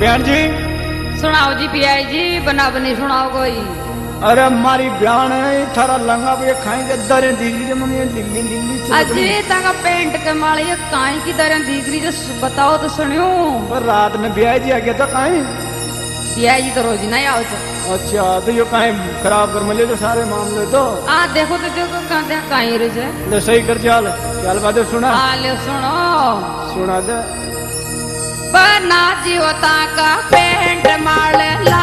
बहन जी। सुनाओ जी पियाई जी बना बनी सुनाओ कोई। अरे हमारी बहन है थारा लंगा पे खाएँगे दरे दीजिए मम्मी लिल्ली लिल्ली अजी तंगा पेंट के माली काई की दिख रही जो बताओ तो सुनियो। पर रात में ब्याह जी आगे तो काहे पियाई जी तो रोज नहीं आओ तो। अच्छा तो यो काहे खराब कर मिले तो सारे मामले तो। आ देखो तो देखो कहते हैं काई रे जे ले सही कर चल चल बात सुना। आ ले सुनो। सुना दे। बना जीवता का पेंट माल लाल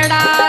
ಬೇಡ